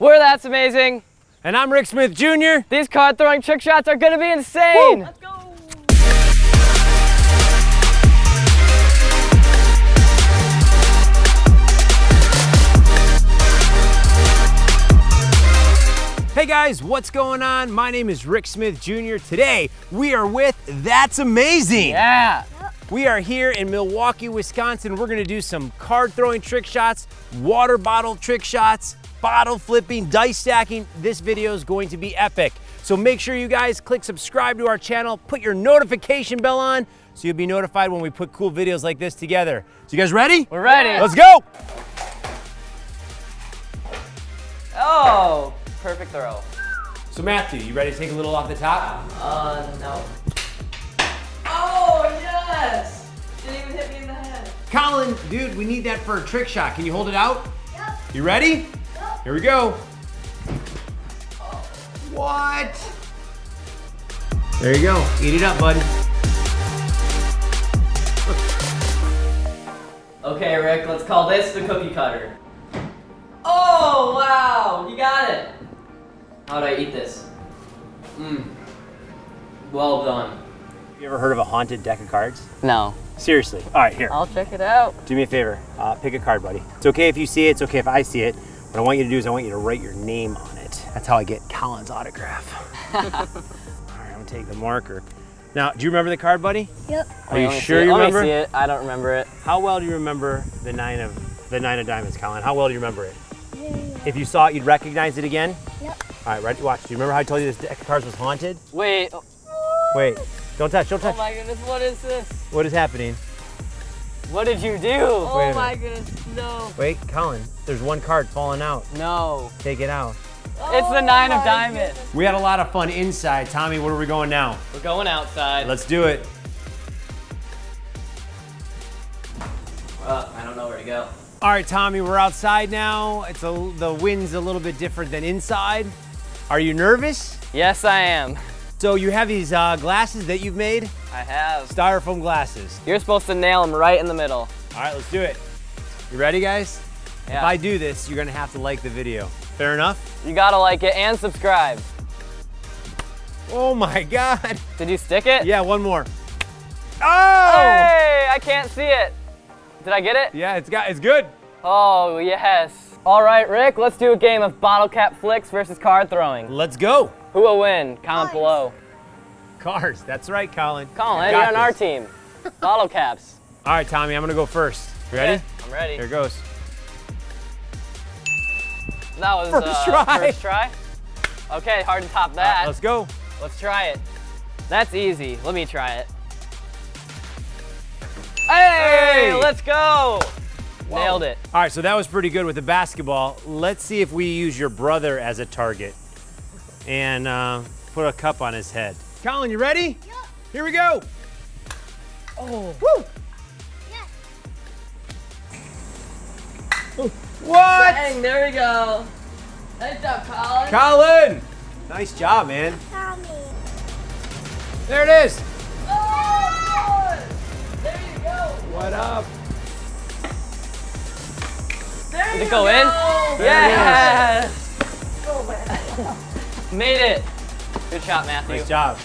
We're That's Amazing. And I'm Rick Smith Jr. These card throwing trick shots are gonna be insane. Woo! Let's go. Hey guys, what's going on? My name is Rick Smith Jr. Today we are with That's Amazing. Yeah. We are here in Milwaukee, Wisconsin. We're gonna do some card throwing trick shots, water bottle trick shots, bottle flipping, dice stacking. This video is going to be epic. So make sure you guys click subscribe to our channel, put your notification bell on so you'll be notified when we put cool videos like this together. So you guys ready? We're ready. Let's go! Oh, perfect throw. So Matthew, you ready to take a little off the top? Uh, no. Oh, yes! Didn't even hit me in the head. Colin, dude, we need that for a trick shot. Can you hold it out? Yep. You ready? Yep. Here we go. What? There you go. Eat it up, buddy. Okay, Rick, let's call this the cookie cutter. Oh, wow, you got it. How do I eat this? Mmm. Well done. You ever heard of a haunted deck of cards? No. Seriously. All right, here. I'll check it out. Do me a favor. Uh, pick a card, buddy. It's okay if you see it. It's okay if I see it. What I want you to do is I want you to write your name on it. That's how I get Colin's autograph. All right, I'm gonna take the marker. Now, do you remember the card, buddy? Yep. Are you sure see it. you Let remember? me see it. I don't remember it. How well do you remember the nine of the nine of diamonds, Colin? How well do you remember it? Yeah, yeah, If you saw it, you'd recognize it again. Yep. All right, ready? Watch. Do you remember how I told you this deck of cards was haunted? Wait. Wait, don't touch, don't touch. oh my goodness, what is this? What is happening? What did you do? Wait Oh minute. my goodness, no. Wait, Colin. There's one card falling out. No. Take it out. It's the nine of diamonds. We had a lot of fun inside. Tommy, where are we going now? We're going outside. Let's do it. Uh, I don't know where to go. All right, Tommy, we're outside now. It's a, the wind's a little bit different than inside. Are you nervous? Yes, I am. So you have these uh, glasses that you've made, I have. styrofoam glasses. You're supposed to nail them right in the middle. All right, let's do it. You ready, guys? Yeah. If I do this, you're gonna have to like the video. Fair enough? You gotta like it and subscribe. Oh my God. Did you stick it? Yeah, one more. Oh! Hey, I can't see it. Did I get it? Yeah, it's got, it's good. Oh, yes. All right, Rick, let's do a game of bottle cap flicks versus card throwing. Let's go. Who will win? Comment Nice. below. Cars, that's right, Colin. Colin, You you're got on our team. Bottle caps. All right, Tommy, I'm gonna go first. You ready? Okay, I'm ready. Here goes. That was First uh, try. First try. Okay, hard to top All right, that. let's go. Let's try it. That's easy. Let me try it. Hey, Hey! let's go. Nailed it. All right, so that was pretty good with the basketball. Let's see if we use your brother as a target and uh, put a cup on his head. Colin, you ready? Yep. Here we go. Oh. Woo! Yes. What? Dang, there we go. Nice job, Colin. Colin! Nice job, man. Tommy. There it is. Oh! There you go. What up? There Did it go, in? Yes. Made it. Good shot, Matthew. Nice job.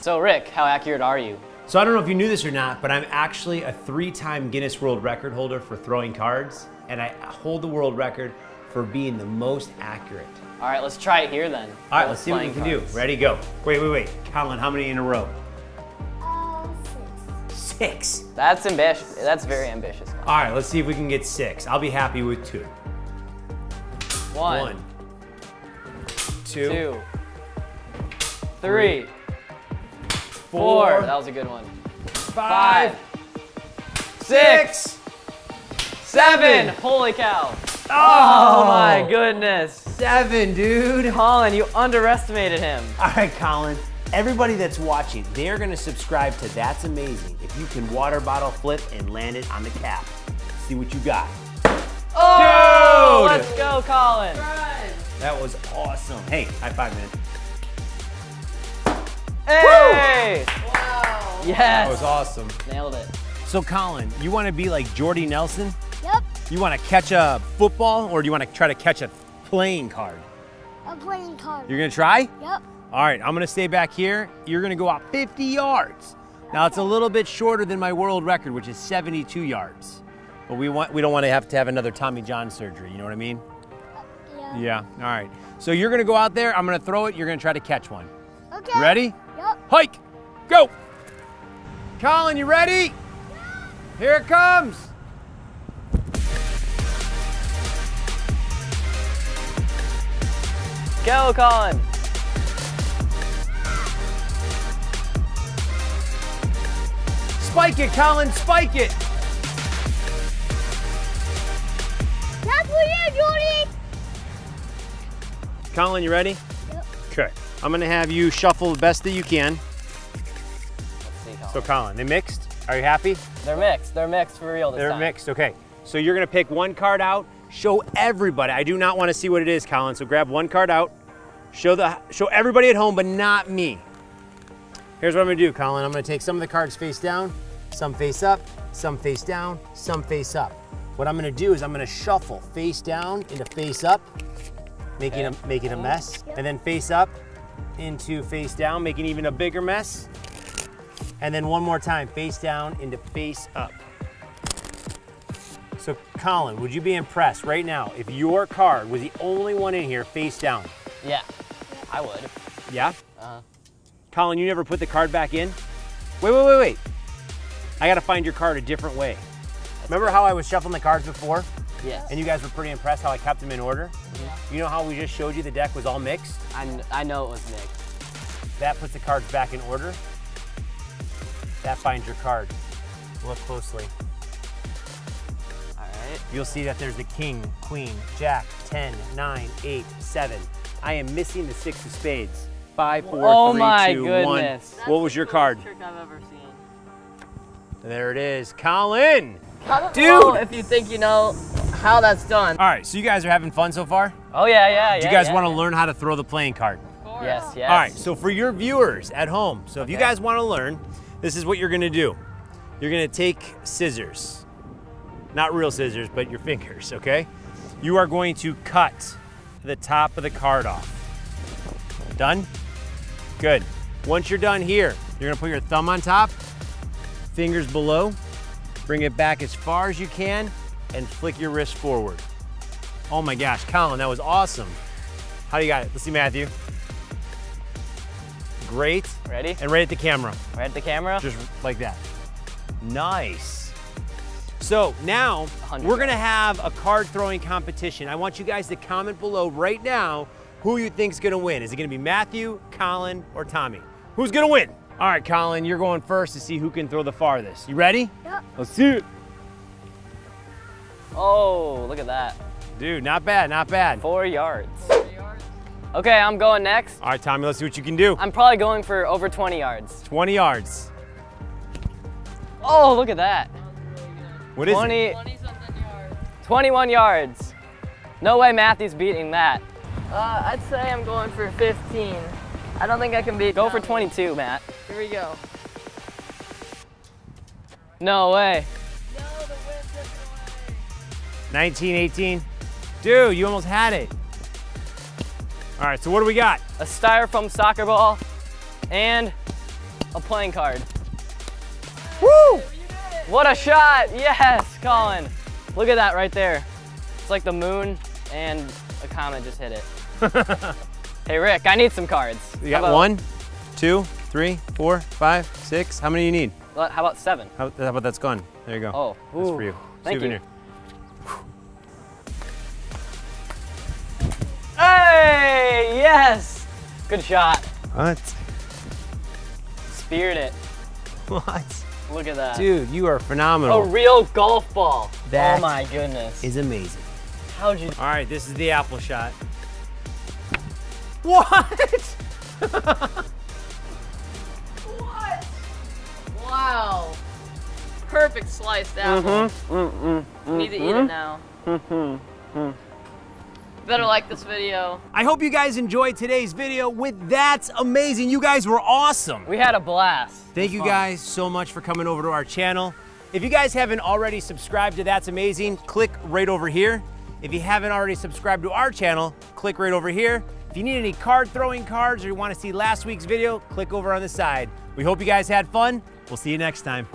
So, Rick, how accurate are you? So I don't know if you knew this or not, but I'm actually a three-time Guinness World Record holder for throwing cards, and I hold the world record for being the most accurate. All right, let's try it here then. All right, let's see what we can do. Ready, go. Wait, wait, wait. Colin, how many in a row? Uh, six. Six. That's ambitious. That's very ambitious. All right, let's see if we can get six. I'll be happy with two. One, One, two, two, three, four. That was a good one. five, six, seven. Holy cow. Oh. oh my goodness. seven, dude. Colin, you underestimated him. All right, Colin. Everybody that's watching, they're gonna subscribe to That's Amazing if you can water bottle flip and land it on the cap. See what you got. Oh, Dude! let's go, Colin. That was awesome. Hey, high five, man. Hey! Wow. Yes. That was awesome. Nailed it. So, Colin, you wanna be like Jordy Nelson? Yep. You wanna catch a football or do you wanna try to catch a playing card? A playing card. You're gonna try? Yep. All right, I'm gonna stay back here. You're gonna go out 50 yards. Now it's a little bit shorter than my world record, which is 72 yards. But we want we don't want to have to have another Tommy John surgery. You know what I mean? Yeah. Yeah. All right. So you're gonna go out there. I'm gonna throw it. You're gonna try to catch one. Okay. Ready? Yep. Hike. Go. Colin, you ready? Yeah. Here it comes. Go, Colin. Spike it, Colin. Spike it. That's for you, Jordy. Colin, you ready? Yep. Okay. I'm gonna have you shuffle the best that you can. Let's see, Colin. So Colin, they mixed. Are you happy? They're mixed. They're mixed for real this They're time. mixed. Okay. So you're gonna pick one card out. Show everybody. I do not want to see what it is, Colin. So grab one card out. Show the show everybody at home, but not me. Here's what I'm gonna do, Colin. I'm gonna take some of the cards face down, some face up, some face down, some face up. What I'm gonna do is I'm gonna shuffle face down into face up, making a making a mess, and then face up into face down, making even a bigger mess. And then one more time, face down into face up. So, Colin, would you be impressed right now if your card was the only one in here face down? Yeah, I would. Yeah? Uh-huh. Colin, you never put the card back in? Wait, wait, wait, wait. I gotta find your card a different way. Remember how I was shuffling the cards before? Yes. And you guys were pretty impressed how I kept them in order? You know how we just showed you the deck was all mixed? I, kn- I know it was mixed. That puts the cards back in order. That finds your card. Look closely. All right. You'll see that there's the king, queen, jack, 10, 9, 8, 7. I am missing the six of spades. Five, four, Oh three, my two, one. goodness. What was your card? trick I've ever seen. There it is. Colin! Dude! below if you think you know how that's done. All right, so you guys are having fun so far? Oh yeah, yeah, yeah. Do you guys yeah. want to learn how to throw the playing card? Yes, yes. All right, so for your viewers at home, so if you guys want to learn, this is what you're gonna do. You're gonna take scissors, not real scissors, but your fingers, okay? You are going to cut the top of the card off. Done? Good. Once you're done here, you're gonna put your thumb on top, fingers below, bring it back as far as you can, and flick your wrist forward. Oh my gosh, Colin, that was awesome. How do you got it? Let's see Matthew. Great. Ready? And right at the camera, Right at the camera. just like that. Nice. So now 100 we're gonna have a card throwing competition. I want you guys to comment below right now who you think's gonna win. Is it gonna be Matthew, Colin, or Tommy? Who's gonna win? All right, Colin, you're going first to see who can throw the farthest. You ready? Yep. Let's see it. Oh, look at that. Dude, not bad, not bad. Four yards. Okay, I'm going next. All right, Tommy, let's see what you can do. I'm probably going for over 20 yards. 20 yards. Oh, look at that. What is 20, it? 21 yards. No way Matthew's beating that. Uh, I'd say I'm going for 15. I don't think I can beat. Go for 22, Matt. Here we go. No way. 19, 18. Dude, you almost had it. All right, so what do we got? A styrofoam soccer ball and a playing card. Woo! What a shot! Yes, Colin. Look at that right there. It's like the moon and a comet just hit it. hey, Rick, I need some cards. You got one, two, three, four, five, six. How many do you need? How about seven? How, how about that's gone? There you go. Oh, that's for you. thank you. Souvenir. Hey, yes! Good shot. What? Speared it. What? Look at that. Dude, you are phenomenal. A real golf ball. That oh my goodness. Is amazing. How'd you? All right, this is the apple shot. What? What? Wow. Perfect sliced apple. Mm hmm. Mm Need to eat it now. Better like this video. I hope you guys enjoyed today's video with That's Amazing. You guys were awesome. We had a blast. Thank you guys so much for coming over to our channel. If you guys haven't already subscribed to That's Amazing, click right over here. If you haven't already subscribed to our channel, click right over here. If you need any card throwing cards or you want to see last week's video, click over on the side. We hope you guys had fun. We'll see you next time.